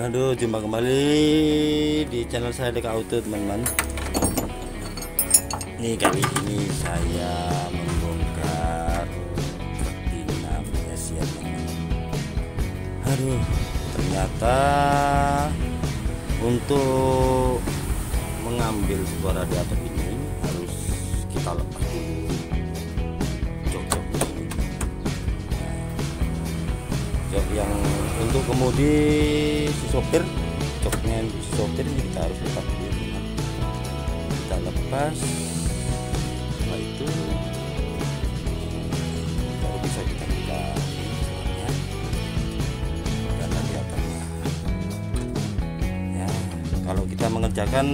Aduh, jumpa kembali di channel saya Deka Auto, teman-teman. Ini kali ini saya membongkar betina Malaysia, teman-teman. Aduh, ternyata untuk mengambil sebuah radiator ini harus kita lepas dulu Jok yang untuk kemudi si sopir joknya si sopir kita harus lepas dulu teman. kita lepas setelah itu baru bisa kita buka dan radiatornya ya kalau kita mengerjakan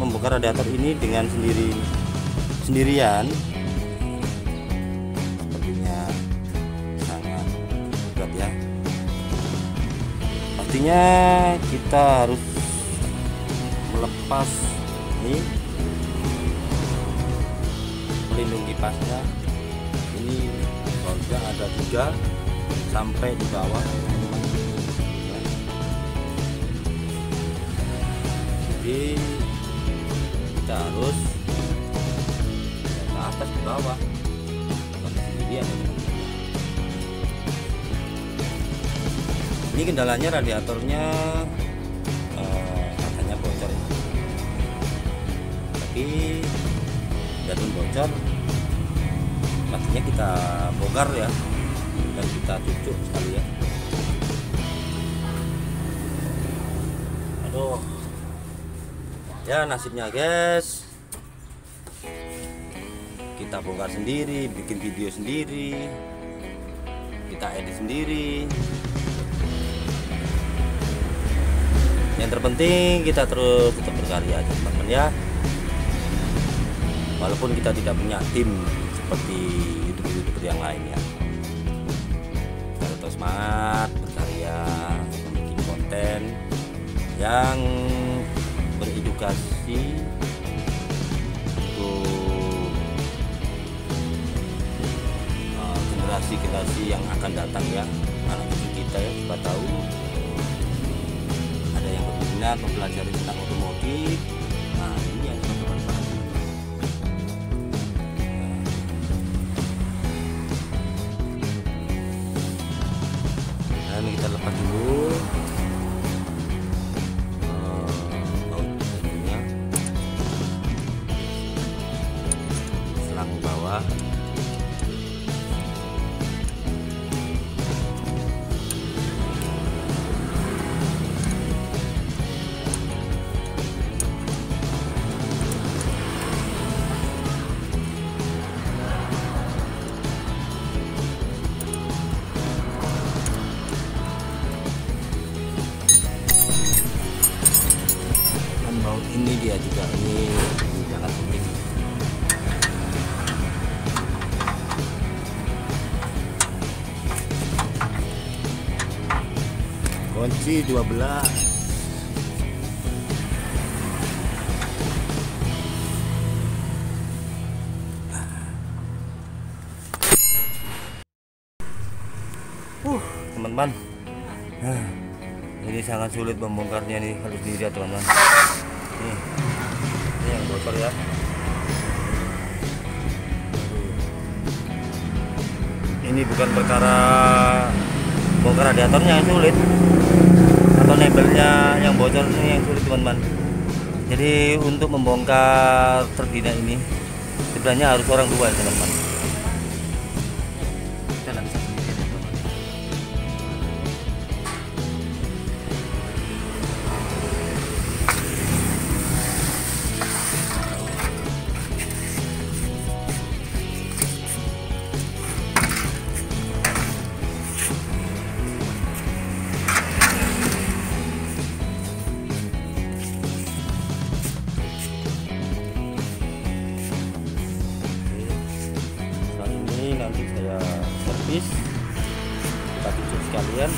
membuka radiator ini dengan sendiri sendirian artinya kita harus melepas ini pelindung kipasnya ini bautnya ada tiga sampai di bawah Ya. jadi kita harus ke atas ke bawah bukan sendirian ini kendalanya radiatornya eh, katanya bocor ya. tapi jadun bocor pastinya kita bongkar ya dan kita cucuk sekali ya. Aduh. Ya nasibnya guys. Kita bongkar sendiri bikin video sendiri kita edit sendiri yang terpenting kita terus tetap berkarya aja teman-teman ya. Walaupun kita tidak punya tim seperti youtuber-youtuber yang lainnya kita tetap semangat berkarya membuat konten yang beredukasi untuk uh, generasi-generasi yang akan datang ya. Anak cucu kita ya kita tahu mempelajari tentang otomotif nah ini yang dia juga ini, sangat penting kunci 12 Uh, teman-teman. Ini sangat sulit membongkarnya nih harus dilihat teman-teman. Nih, ini yang bocor ya. Ini bukan perkara bongkar radiatornya yang sulit atau nebelnya yang bocor ini yang sulit teman-teman. Jadi untuk membongkar turbina ini sebenarnya harus orang dua ya teman-teman. Servis kita cuci sekalian